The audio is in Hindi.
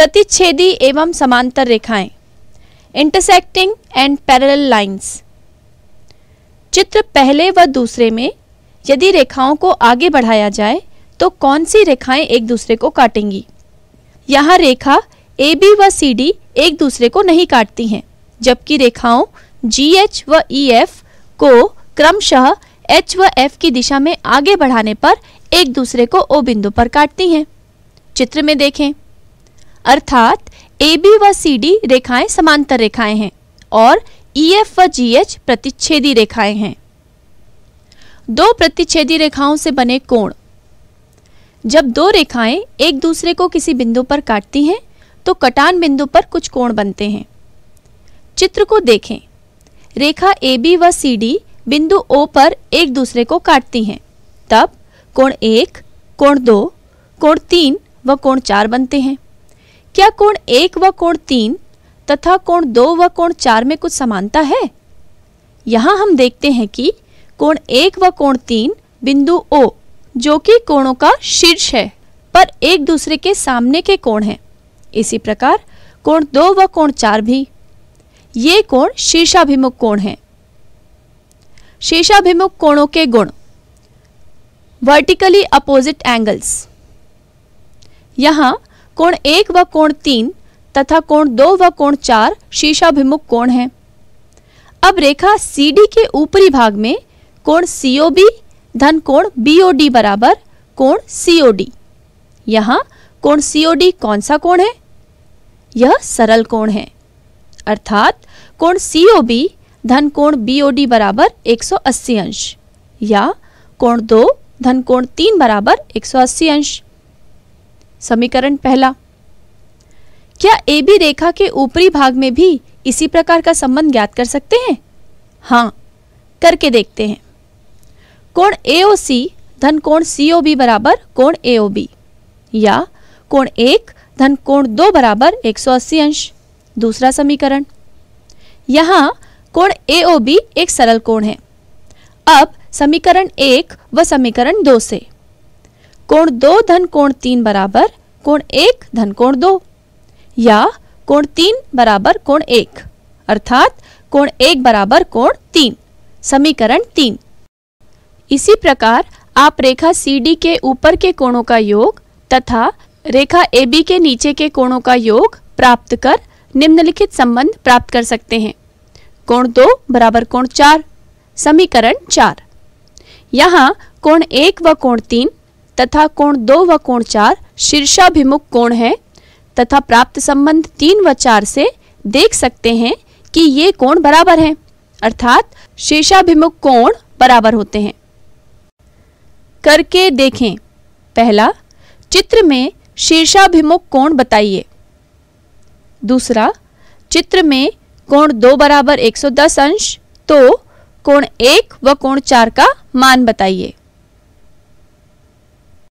प्रतिच्छेदी एवं समांतर रेखाएँ इंटरसेक्टिंग एंड पैरेलल लाइंस चित्र पहले व दूसरे में, यदि रेखाओं को आगे बढ़ाया जाए तो कौन सी रेखाएँ एक दूसरे को काटेंगी? यहाँ रेखा ए बी व सी डी एक दूसरे को नहीं काटती हैं, जबकि रेखाओं जी एच व ई एफ़ को क्रमशः एच व एफ़ की दिशा में आगे बढ़ाने पर एक दूसरे को ओ बिंदु पर काटती हैं। चित्र में देखें। अर्थात ए बी व सी डी रेखाएँ समांतर रेखाएँ हैं और ई एफ़ व जी एच प्रतिच्छेदी रेखाएँ हैं। दो प्रतिच्छेदी रेखाओं से बने कोण। जब दो रेखाएँ एक दूसरे को किसी बिंदु पर काटती हैं तो कटान बिंदु पर कुछ कोण बनते हैं। चित्र को देखें। रेखा ए बी व सी डी बिंदु ओ पर एक दूसरे को काटती हैं। तब कोण एक, कोण दो, कोण तीन व कोण चार बनते हैं। क्या कोण एक व कोण तीन तथा कोण दो व कोण चार में कुछ समानता है? यहाँ हम देखते हैं कि कोण एक व कोण तीन बिंदु ओ जो कि कोणों का शीर्ष है, पर एक दूसरे के सामने के कोण हैं। इसी प्रकार कोण दो व कोण चार भी, ये कोण शीर्षाभिमुख कोण हैं। शीर्षाभिमुख कोणों के गुण। वर्टिकली अपोजिट एंगल्स यहाँ कोण एक व कोण तीन तथा कोण दो व कोण चार शीर्षाभिमुख कोण है। अब रेखा सी डी के ऊपरी भाग में कोण सी बी धन कोण बी ओ बराबर कोण सी ओ डी यहाँ कोण सी ओ डी कौन सा कोण है? यह सरल कोण है। अर्थात कोण सी ओ बी धन कोण बी ओ डी बराबर 180 अंश या कोण दो, धन कोण तीन बराबर 180 अंश। समीकरण पहला। क्या ए बी रेखा के ऊपरी भाग में भी इसी प्रकार का संबंध ज्ञात कर सकते हैं? हाँ करके देखते हैं। कोण ए ओ सी, धन कोण सी ओ बी बराबर कोण ए ओ बी, या कोण एक, धन कोण दो बराबर 180 अंश। दूसरा समीकरण। यहाँ कोण ए ओ बी एक सरल कोण है। अब समीकरण एक व समीकरण दो से। कोण दो धन, कोण तीन बराबर, कोण एक धन, कोण दो। या कोण तीन बराबर, कोण एक। अर्थात कोण एक बराबर, कोण तीन। समीकरण तीन। इसी प्रकार आप रेखा सी डी के ऊपर के कोणों का योग तथा रेखा ए बी के नीचे के कोणों का योग प्राप्त कर निम्नलिखित संबंध प्राप्त कर सकते हैं। कोण दो बराबर, कोण चार। समीकरण चार। यहाँ कोण एक व कोण तीन तथा कोण दो व कोण चार, शीर्षाभिमुख कोण है, तथा प्राप्त संबंध तीन व चार से देख सकते हैं कि ये कोण बराबर हैं, अर्थात शीर्षाभिमुख कोण बराबर होते हैं। करके देखें। पहला, चित्र में शीर्षाभिमुख कोण बताइए। दूसरा, चित्र में कोण दो बराबर 110 अंश तो कोण एक व कोण चार का मान बताइए।